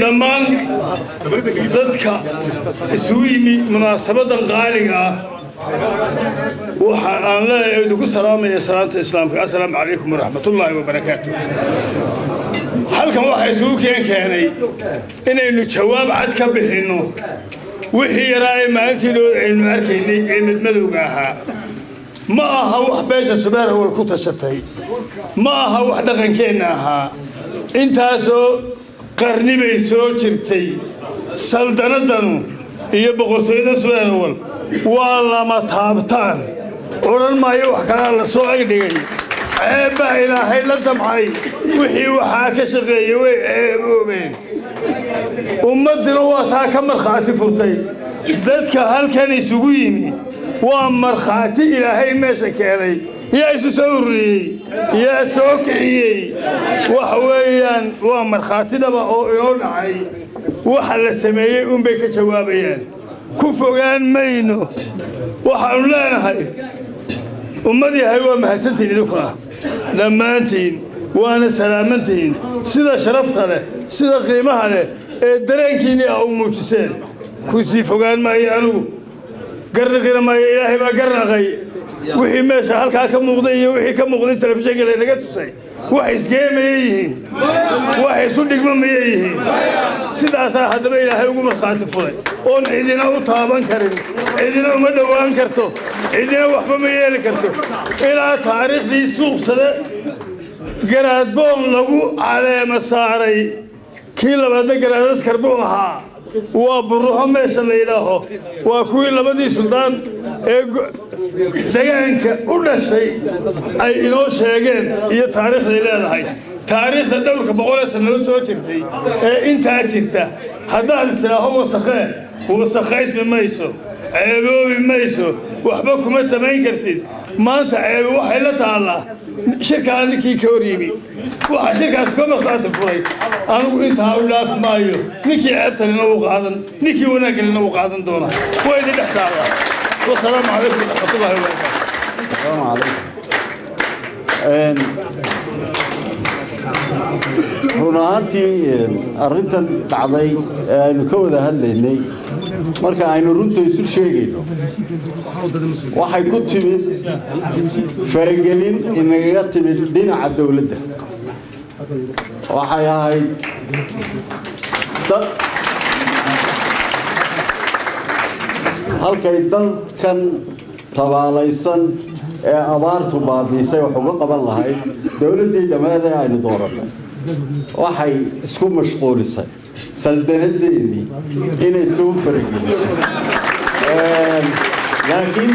dhammaan dadka isugu yimi munaasabadan qaaliga ah. Waxa aan leeyahay idinku salaamaya salaanta islaamka. Assalaamu calaykum waraxmatullaahi wabarakaatu. Halkan waxaa isugu keen keenay inaynu jawaab cad ka bixinno. Wixii yaraa ee maalintii dhood aynu arkaynay ee midmadowga ahaa. Ma aha wax beesha subeerawal ku tashatay ma aha wax dhaqankeenna ahaa. Intaasoo qarni bay soo jirtay saldanadanu iyo boqortooyada subeerawal waa lama taabtaan. Odhan maayo wax kalaa la soo egdhigay ceeb baa ilaahay la damcay wixii waxaa ka shaqeeyey way ceeboobeen ummaddina waa taa ka markhaati furtay. Dadka halkan isugu yimi waa markhaati ilaahay meesha keenay yaa isu soo ururiyey yaa soo kiciyey. Waxa weeyaan waa markhaati dhaba oo inoo dhacay. Waxa la sameeyey unbay ka jawaabayaan. Ku fogaan mayno. Waxaannu leenahay. Ummad yahay waa mahadsantihin idinkuna dhammaantiin waana salaamantihiin sida sharafta leh sida qiimaha leh ee dareenkiinnii ah u muujiseen. Ku sii fogaan maayo anugu. Garnaqina maayo ilaahay baa garnaqay wixii meesha halkaa ka muuqday iyo wixii ka muuqday telefishinka laynaga tusay. Wax isgee mayay yihiin wax isu dhigma mayay yihiin sidaasaa haddaba ilaahay ugu markhaati furay. Oon cidina u taaban karin. Cidina uma dhowaan karto. Cidina waxba ma yeeli karto. Ilaa taariikhdii suuqsade garaadboon lagu caleema saaray. Kii labaadna garaadaskar buu ahaa waa buruxo meesha la yidhaaho. Waa kuwii labadii suldaan ee degaanka u dhashay ay inoo sheegeen iyo taariikhday leedahay. Taariikhda dhowrka boqolee sannado soo jirtay ee intaa jirta haddaad istiraaho wasakhee wasakhaysmi mayso ceeboobi mayso waxba kuma samayn kartid maanta ceebi waxay la taallaa. Shirkaa ninkii ka hor yimi. Waxaa shirkaas ka markhaati furay. Anigu intaa u dhaafi maayo. Ninkii ceebtalina uu qaadan ninkii wanaaggalina uu qaadan doona waa idin dhex taallaa. Wasalaamu calaykum waraxmatullahi wabarakaatu run ahaantii arrintan dhacday ee aynu ka wada hadlaynay marka aynu runta isu sheegayno waxay ku timid faragelin inagaga timid dhinaca dowladda. Waxay ahayd halkay dalkan tabaalaysan ee abaartu baabiisay wax uga qaban lahayd dowladdii dhammaad ee aynu doorannay waxay isku mashquulisay saldanadeedii inay soo farageliso. Laakiin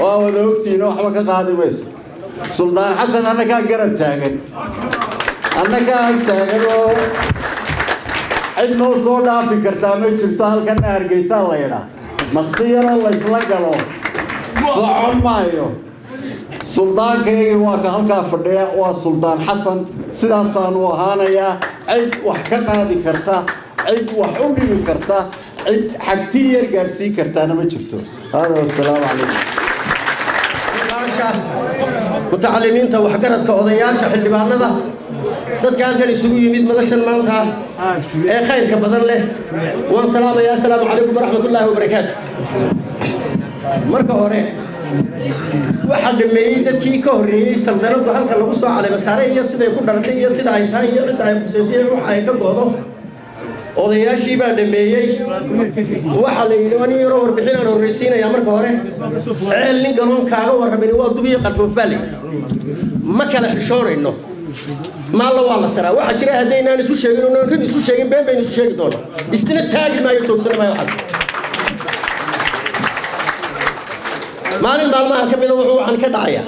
waa wada ogtihiin waxba ka qaadi mayso. Suldaan xasan annagaa garab taagan. Annagaa ag taagan oo cid noo soo dhaafi kartaa ma jirto halkana hargeysaa la yidhaa maqsi laysla galo. Socon maayo suldaankayga waa ka halkaa fadhiya waa suldaan xasan. Sidaasaanu ahaanayaa cid wax ka qaadi karta cid wax u dhimi karta cid xagti yar gaadhsiin kartaana ma jirto. Hada wasalaamu calaykum. Mutacalimiinta waxgaradka odayaasha xildhibaanada dadka halkan isugu yimid madashan maanta ee khayrka badan leh. Waan salaamaya assalaamu calaykum waraxmatullaahi wabarakaatu marka hore waxaa dhameeyey dadkii ka horreeyey saldanadu halka lagu soo caleyma saaray iyo siday ku dhalatay iyo sida ay tahay iyo cidda ay khuseysayeen waxa ay ka go'do odayaashii baa dhameeyey waxaa la yidhi nin yaroo warbixin aan horreysiinayaa marka hore. Ceel nin galoon kaaga warramini waa dubiyo qalfoof baa layidhi ma kala xishoonayno. Maalla waa la saraa. Waxaa jira haddaynaan isu sheegin oonaan rin isu sheegin been baynu isu sheegi doonaa istina taagi maayo joogsana maayo waxaas maalin maalmaha ka mida wuxuu waxaan ka dhacayaa.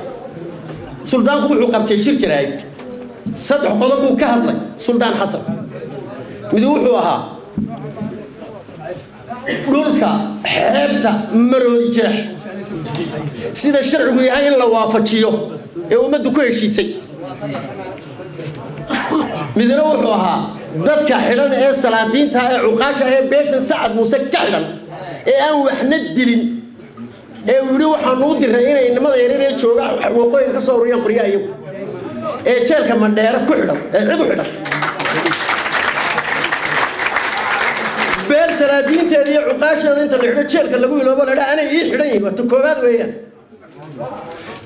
Suldaanku wuxuu qabtay shir jaraa'id saddex qodob buu ka hadlay suldaan xasan. Mid wuxuu ahaa dhulka xeebta maroodi jeex sida sharcigu yahay in la waafajiyo ee ummaddu ku heshiisay. Midna wuxuu ahaa dadka xidhan ee salaadiinta ee cuqaasha ee beeshan sacad muuse ka xidhan ee aan waxna dilin ee uu yidhi waxaanu u diray inay nimada yaryar ee jooga waqooyiga ka soo ururiyaan qoryaha iyagu ee jeelka mandheero ku xidhan ee cid u xidhan salaadiinteeda iyo cuqaashooda inta la xidho jeelka lagu iloobo la dhaa anay ii xidhan yihiin waa ta koowaad weeyaan.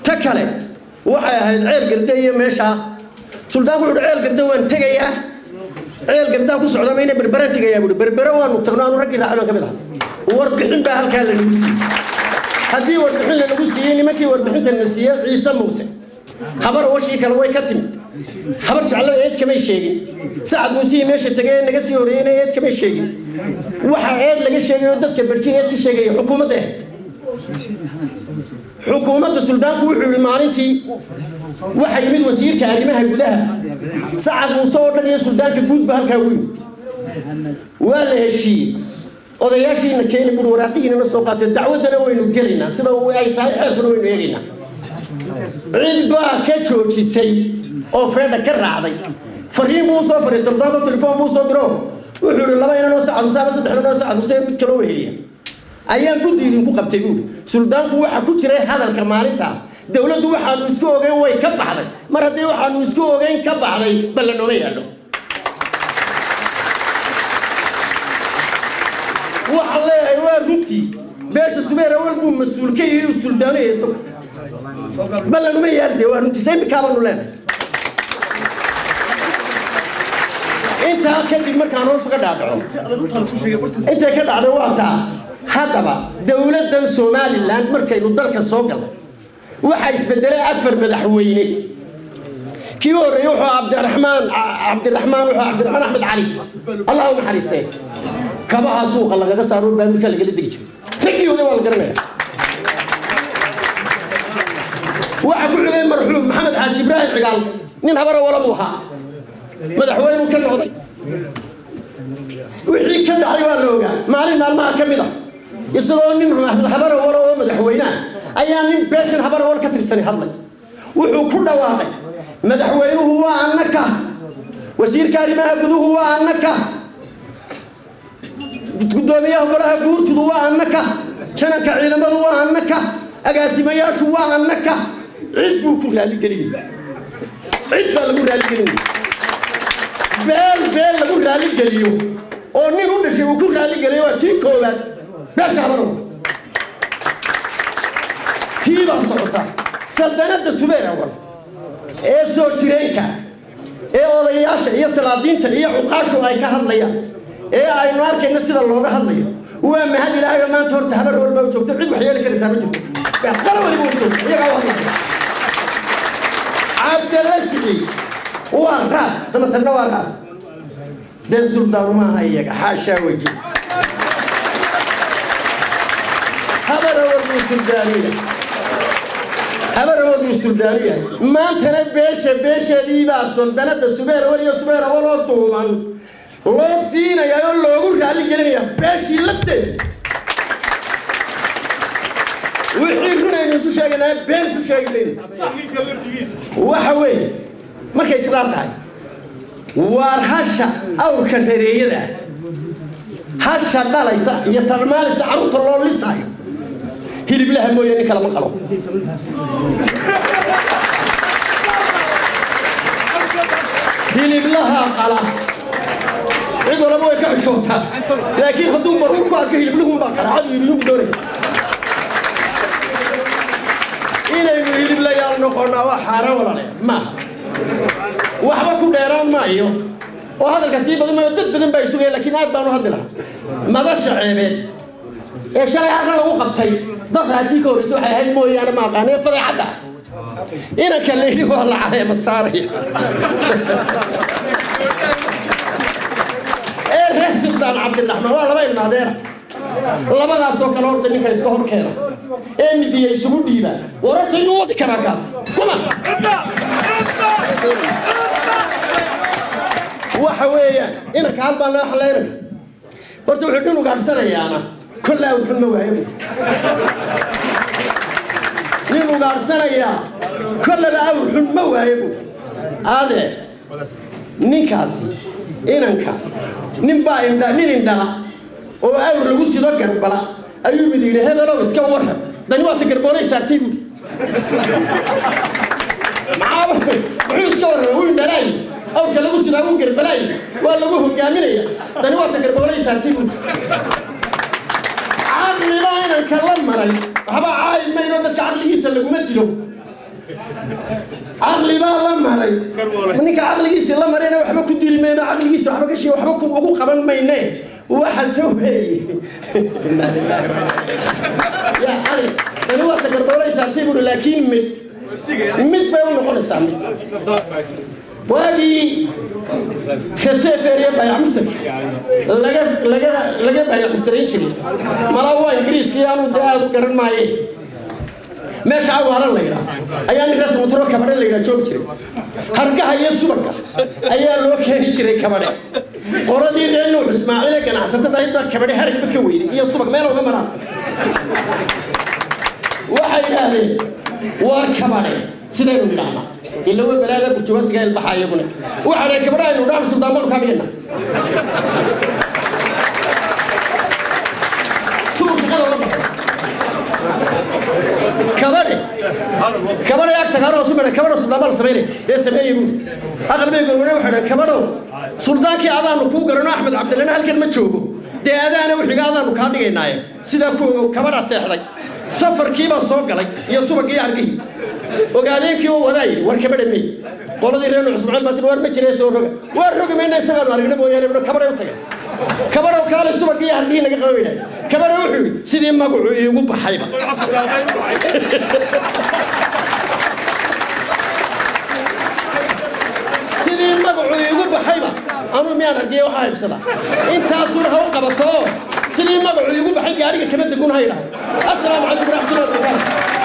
Ta kale waxay ahayd ceel garde iyo meeshaa suldaanku wuxuu ceel garde waan tegayaa. Ceel gardaan ku socda mayna berberaan tegayaa? Buui berbere waanu tagno aanu raggii raacay baan ka mid ahaa. Warbixin baa halkaa lanagu siiyey haddii warbixin lanagu siiyey nimankii warbixinta na siiyey ciise muuse. Habar washii kale way ka timid. Habar jeclo eed kamay sheegin. Sacad muusihii meesha tegay ee naga sii horreeyeyna eed kamay sheegin. Waxa eed laga sheegayo dadka berkii eed ka sheegaya xukuumadda ahayd xukuumadda suldaanku wuxuu yihi maalintii waxa yimid wasiirka arrimaha gudaha. Sacad muuse oo dhan iyo suldaanka guudba halkaa ugu yimid waa la heshiiyey odayaashiina keeni buri waraaqihiinana soo qaatee dacwaddana waynu gelaynaa sida ay tahay xeelkuna waynu eegaynaa cid baa ka joojisay oo feedha ka raacday. Fariin buu u soo faray suldaanka telefoon buu u soo diro. Wuxuu ihi laba inanoo sacad muse ama saddex inanoo sacad muse mid kaloo weheliya ayaan guddi idinku qabtay buuri suldaanku waxa ku jiray hadalka maalinta. Dowladdu waxaanu isku ogeyn way ka baxday. Mar haddii waxaanu isku ogeyn ka baxday balla nooma yaadho waxaan leeyahay waa runtii beesha subeer awal mas'uul ka yihi uu suldaanaya isagu balla numa yaaldee waa runtii saymikaabaanu leenahay intaa kadib markaan hoos ka dhaadhaco intay ka dhacday waa taa. Haddaba dowladdan somalilan markaynu dalka soo gallay waxaa isbedelay afar madaxweyne. Kii horreeyey wuxuu cabdiraxmaan cabdiraxmaan wuxuu cabdiraxmaan axmed cali. Allah u naxariistee kabaha suuqa lagaga saaro baaburka lagala degi jiray. Raggii hore waa la garanaya waxaa ku xigay marxuum maxamed xaaji ibraahim cigaal nin habara wala buu ahaa. Madaxweynuu ka noqday. Wixii ka dhacay waa la ogaa. Maalin maalmaha ka mid a isagoo nin habara wala oo madaxweyneah ayaa nin beeshan habara wal ka tirsanay hadlay. Wuxuu ku dhawaaqay madaxweynuhu waa annaka. Wasiirka arrimaha guduhu waa annaka gudoomiyaha golaha guurtidu waa annaka. Jananka ciidamadu waa annaka. Agaasimayaashu waa annaka. Cid buu ku raaligelinay cid baa lagu raaligelinay beel beel lagu raaligeliyo oo nin u dhashay uu ku raaligeliyo waa tii koowaad. Beesha habaro tii baa socota. Saldanadda subeer awal ee soo jireenka ee odayaasha iyo salaadiinta iyo cuqaashu ay ka hadlayaan ee aynu arkayno sida looga hadlayo. Waa mahad ilaahay maanta horta habar walba joogto. Cid wax yeeli karaysaa ma jirto. Cabdalla siciid waa raas. Damatarna waa raas. Den suldaanu maaha iyaga. Xaashaa weji. Habarawal buu suldaaniya suldaaniya maantana beesha beesheedii baa suldanada subeer awal subeer awal oo duuban loo siinaya oo loogu raali gelinaya beeshii lafteeda wixii runaynu isu sheeganaa been isu sheegi waxa weeye markay islaam tahay waar hasha awrka rareeyada ah hasha dhalaysa iyo talmaalisa carruurta loo lisaayo hiliblaha mooye nin kalama qalo hiliblaha qala walaba way ka xishootaa laakiin hadduu baruur ku arko hilibluhun baa qaraacadu hilibluhu doonaya inaynu hiliblayaal noqonnaa waa xaaraan walaale maaha waxba ku dheeraan maayo. Oo hadalka sii badan maayo dad badan baa isugaya laakiin aad baan u hadli lahaa. Madasha ceebeed ee shalay halkan lagu qabtay. Dadka haddii ka horreysa waxay ahayd mooyaane ma aqaanee fadeexadda inanka layidhi waa la caleema saaraya sultaan cabdiraxmaan waa laba ilmaadeera labadaasoo kale horta ninka iska hor keena. Ee midiya isugu dhiibaa war horta inuu wadi karaa kaas. Kuma. Waxa weeyaan inanka hal baan loo xalaynaya horta wuxuu dhin ugaadhsanayaana kollaa wuxun ma waayo. Nin ugaadhsanayaa kollaba awr xun ma waayo. Bu aadee ninkaasi inanka nin baa indha nin indhala oo awr lagu sido garbala ayuu mid yidhi hebelow iska warran dani waata garboolay saartay buuri maxaa muxuu iska warramay wuu indhalaayi awrka lagu sidaa uu garbalaay waa lagu hogaaminaya. Tani waa ta garbabalay saartay buuri caqliba inanka la maray. Waxba caayi mayno dadka caqligiisa laguma dilo caqli baa la maray. Ninka caqligiisa la marayna waxba ku dili mayno caqligiisa waxba ka shee waxba ku- ugu qaban mayne. Waxase weeye. Laakiin mid mid bay u noqonaysaa mid. Waagii kaseefeeriya bayac mustarka laga laga laga bayac mustarayn jiray malaa waa ingiriiskii aanu dee aad u garan maaye reer samutaro kabadhe la yidhaa joogi jiray hargaha iyo subaga ayaa loo keeni jiray kabadhe qoladii reer nuux ismaaciil ee ganacsatada ahayd baa kabadhe haragba ka weyday iyo subag meel uga maraan waxay idhaahdeen waa kabadhe sidaynu nidhahnaa ila wa balaada burjuwaasiga ilbaxa iyaguna waxaa dhahay kabadhe aynu dhahan suldaan baanu kaa dhigana kabadhe ag tagaanoo su midha kabadho suldaan baa la samaynaya buuri aqalbay gorwane waxay dhahan kabadhow suldaankii adaanu kuu garano axmed cabdillana halkan ma joogo. Dee adaana wixiga adaanu kaa dhigaynaaye. Sidaa ku ogow kabadhaa seexday. Safarkiibaa soo galay iyo subagii argihii ogaadeenkii oo wadaa yidhi war kabadhe mey qoladii reer nuux ismaaciil baa tii war ma jiree soo roga. Waar rogi mayna isagaanu aragna mooyaane kabadhay u tagay kabadhow kaale subagii iyo hargihii naga qaba baydhahay kabadhe wuxuu yidhi sidii magacu iigu baxayba sidii magacu iigu baxayba anuu miyaan argaya waxaa haybsada intaasuna ha u qabato. Sidii magacu iigu baxay? Gaadhiga kama degun ha yidhahdo assalaamu calaykum waraxmatullahi wabarakaatu